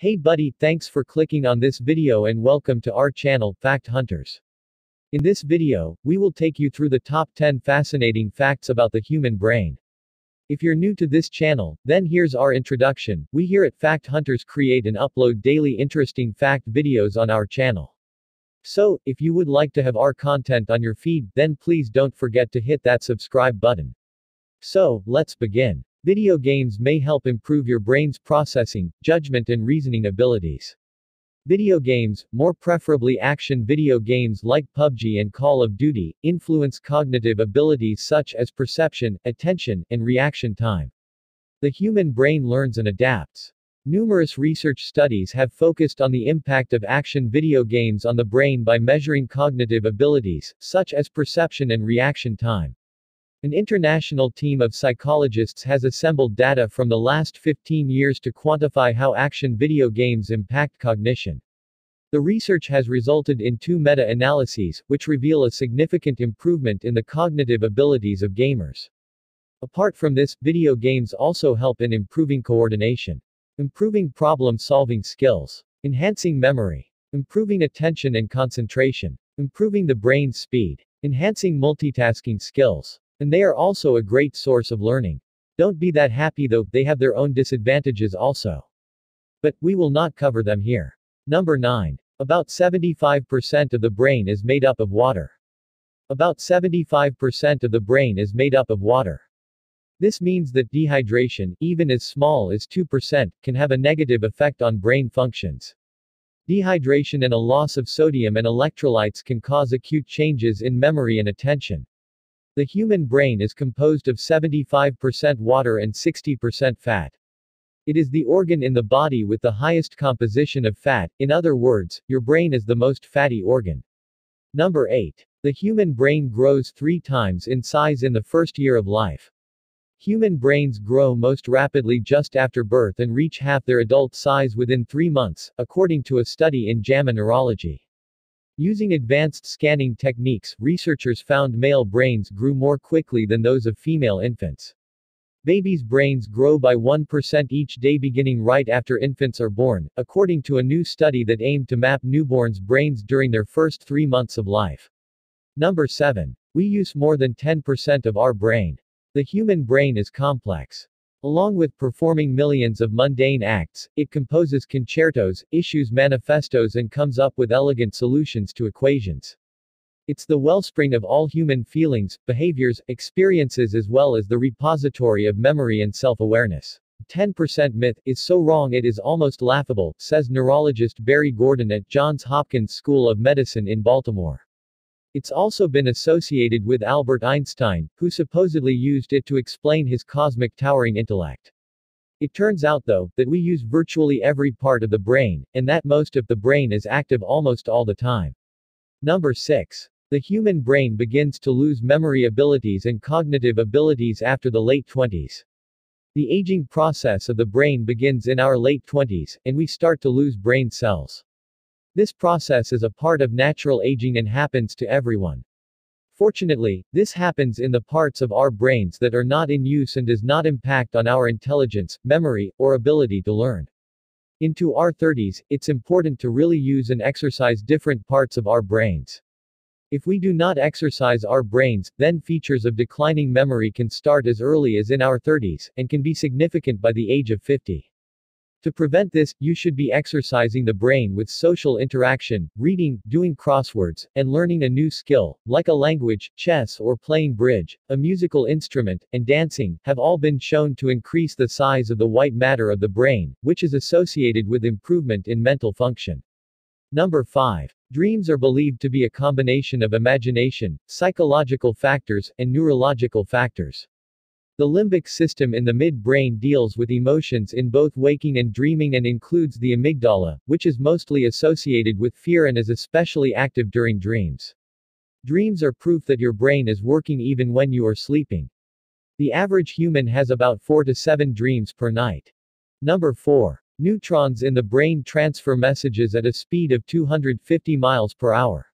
Hey buddy, thanks for clicking on this video and welcome to our channel, Fact Hunters. In this video, we will take you through the top 10 fascinating facts about the human brain. If you're new to this channel, then here's our introduction. We here at Fact Hunters create and upload daily interesting fact videos on our channel. So, if you would like to have our content on your feed, then please don't forget to hit that subscribe button. So, let's begin. Video games may help improve your brain's processing, judgment and reasoning abilities. Video games, more preferably action video games like PUBG and Call of Duty, influence cognitive abilities such as perception, attention, and reaction time. The human brain learns and adapts. Numerous research studies have focused on the impact of action video games on the brain by measuring cognitive abilities, such as perception and reaction time. An international team of psychologists has assembled data from the last 15 years to quantify how action video games impact cognition. The research has resulted in two meta-analyses, which reveal a significant improvement in the cognitive abilities of gamers. Apart from this, video games also help in improving coordination, improving problem-solving skills, enhancing memory, improving attention and concentration, improving the brain's speed, enhancing multitasking skills, and they are also a great source of learning. Don't be that happy though, they have their own disadvantages also. But, we will not cover them here. Number 9. About 75% of the brain is made up of water. About 75% of the brain is made up of water. This means that dehydration, even as small as 2%, can have a negative effect on brain functions. Dehydration and a loss of sodium and electrolytes can cause acute changes in memory and attention. The human brain is composed of 75% water and 60% fat. It is the organ in the body with the highest composition of fat, in other words, your brain is the most fatty organ. Number 8. The human brain grows three times in size in the first year of life. Human brains grow most rapidly just after birth and reach half their adult size within three months, according to a study in JAMA Neurology. Using advanced scanning techniques, researchers found male brains grew more quickly than those of female infants. Babies' brains grow by 1% each day beginning right after infants are born, according to a new study that aimed to map newborns' brains during their first three months of life. Number 7. We use more than 10% of our brain. The human brain is complex. Along with performing millions of mundane acts, it composes concertos, issues manifestos and comes up with elegant solutions to equations. It's the wellspring of all human feelings, behaviors, experiences as well as the repository of memory and self-awareness. 10% myth is so wrong it is almost laughable, says neurologist Barry Gordon at Johns Hopkins School of Medicine in Baltimore. It's also been associated with Albert Einstein, who supposedly used it to explain his cosmic towering intellect. It turns out though, that we use virtually every part of the brain, and that most of the brain is active almost all the time. Number 6. The human brain begins to lose memory abilities and cognitive abilities after the late 20s. The aging process of the brain begins in our late 20s, and we start to lose brain cells. This process is a part of natural aging and happens to everyone. Fortunately, this happens in the parts of our brains that are not in use and does not impact on our intelligence, memory, or ability to learn. Into our 30s, it's important to really use and exercise different parts of our brains. If we do not exercise our brains, then features of declining memory can start as early as in our 30s, and can be significant by the age of 50. To prevent this, you should be exercising the brain with social interaction, reading, doing crosswords, and learning a new skill, like a language, chess or playing bridge, a musical instrument, and dancing, have all been shown to increase the size of the white matter of the brain, which is associated with improvement in mental function. Number 5. Dreams are believed to be a combination of imagination, psychological factors, and neurological factors. The limbic system in the mid-brain deals with emotions in both waking and dreaming and includes the amygdala, which is mostly associated with fear and is especially active during dreams. Dreams are proof that your brain is working even when you are sleeping. The average human has about 4 to 7 dreams per night. Number 4. Neutrons in the brain transfer messages at a speed of 250 miles per hour.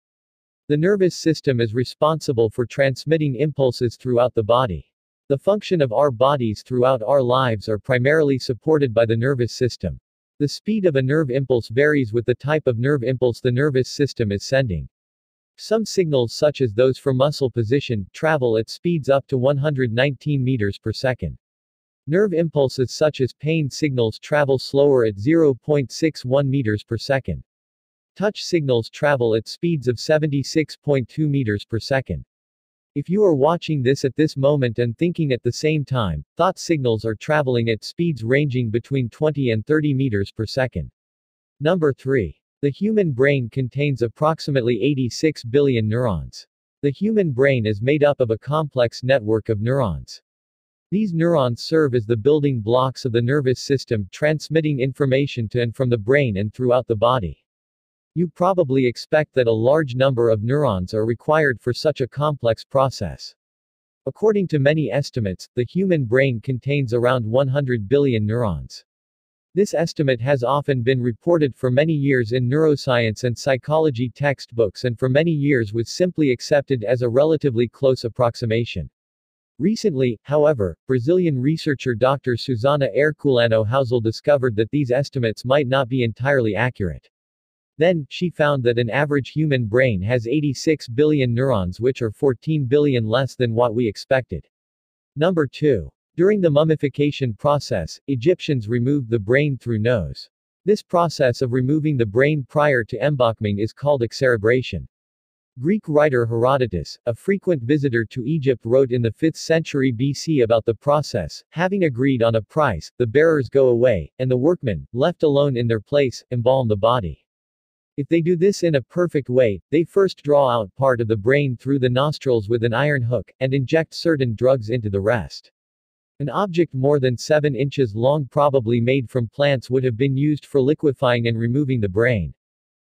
The nervous system is responsible for transmitting impulses throughout the body. The function of our bodies throughout our lives are primarily supported by the nervous system. The speed of a nerve impulse varies with the type of nerve impulse the nervous system is sending. Some signals such as those for muscle position, travel at speeds up to 119 meters per second. Nerve impulses such as pain signals travel slower at 0.61 meters per second. Touch signals travel at speeds of 76.2 meters per second. If you are watching this at this moment and thinking at the same time, thought signals are traveling at speeds ranging between 20 and 30 meters per second. Number 3. The human brain contains approximately 86 billion neurons. The human brain is made up of a complex network of neurons. These neurons serve as the building blocks of the nervous system, transmitting information to and from the brain and throughout the body. You probably expect that a large number of neurons are required for such a complex process. According to many estimates, the human brain contains around 100 billion neurons. This estimate has often been reported for many years in neuroscience and psychology textbooks and for many years was simply accepted as a relatively close approximation. Recently, however, Brazilian researcher Dr. Suzana Herculano Houzel discovered that these estimates might not be entirely accurate. Then, she found that an average human brain has 86 billion neurons which are 14 billion less than what we expected. Number 2. During the mummification process, Egyptians removed the brain through nose. This process of removing the brain prior to embalming is called excerebration. Greek writer Herodotus, a frequent visitor to Egypt wrote in the 5th century BC about the process, having agreed on a price, the bearers go away, and the workmen, left alone in their place, embalm the body. If they do this in a perfect way, they first draw out part of the brain through the nostrils with an iron hook, and inject certain drugs into the rest. An object more than 7 inches long probably made from plants would have been used for liquefying and removing the brain.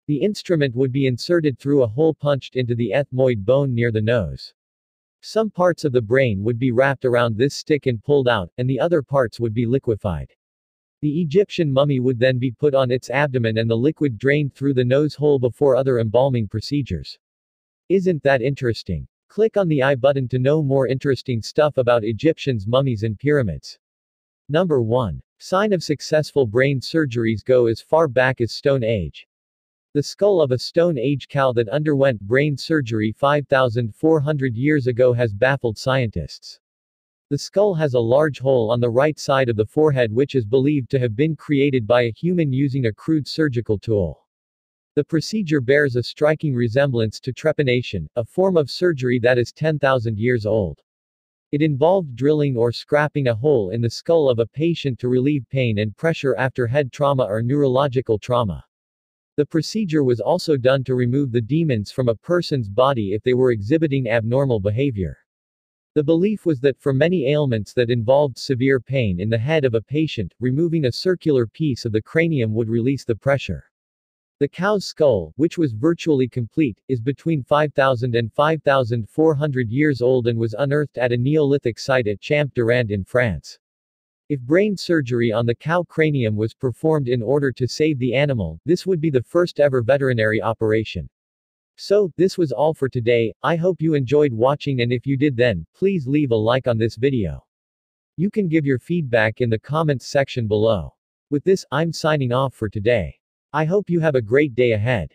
The instrument would be inserted through a hole punched into the ethmoid bone near the nose. Some parts of the brain would be wrapped around this stick and pulled out, and the other parts would be liquefied. The Egyptian mummy would then be put on its abdomen and the liquid drained through the nose hole before other embalming procedures. Isn't that interesting? Click on the I button to know more interesting stuff about Egyptians' mummies and pyramids. Number 1. Sign of successful brain surgeries go as far back as Stone Age. The skull of a Stone Age cow that underwent brain surgery 5,400 years ago has baffled scientists. The skull has a large hole on the right side of the forehead which is believed to have been created by a human using a crude surgical tool. The procedure bears a striking resemblance to trepanation, a form of surgery that is 10,000 years old. It involved drilling or scraping a hole in the skull of a patient to relieve pain and pressure after head trauma or neurological trauma. The procedure was also done to remove the demons from a person's body if they were exhibiting abnormal behavior. The belief was that for many ailments that involved severe pain in the head of a patient, removing a circular piece of the cranium would release the pressure. The cow's skull, which was virtually complete, is between 5,000 and 5,400 years old and was unearthed at a Neolithic site at Champ-Durand in France. If brain surgery on the cow cranium was performed in order to save the animal, this would be the first ever veterinary operation. So, this was all for today, I hope you enjoyed watching and if you did then, please leave a like on this video. You can give your feedback in the comments section below. With this, I'm signing off for today. I hope you have a great day ahead.